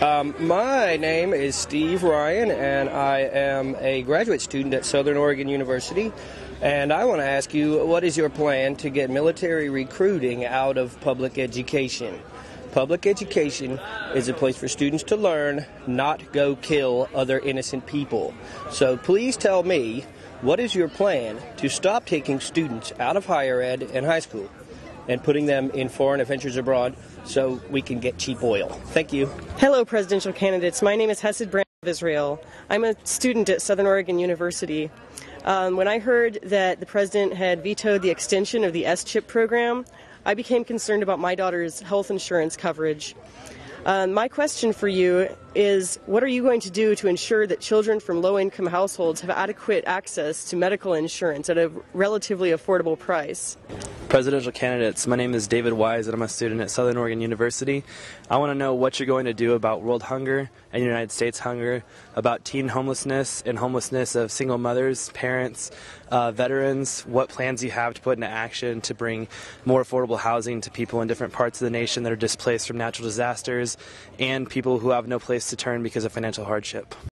Um, my name is Steve Ryan, and I am a graduate student at Southern Oregon University. And I want to ask you, what is your plan to get military recruiting out of public education? Public education is a place for students to learn, not go kill other innocent people. So please tell me, what is your plan to stop taking students out of higher ed and high school and putting them in foreign adventures abroad so we can get cheap oil? Thank you. Hello, presidential candidates. My name is Hesed Brand of Israel. I'm a student at Southern Oregon University. Um, when I heard that the president had vetoed the extension of the SCHIP program, I became concerned about my daughter's health insurance coverage. Um, my question for you is what are you going to do to ensure that children from low income households have adequate access to medical insurance at a relatively affordable price? Presidential candidates, my name is David Wise and I'm a student at Southern Oregon University. I want to know what you're going to do about world hunger and United States hunger, about teen homelessness and homelessness of single mothers, parents, uh, veterans, what plans you have to put into action to bring more affordable housing to people in different parts of the nation that are displaced from natural disasters and people who have no place to turn because of financial hardship.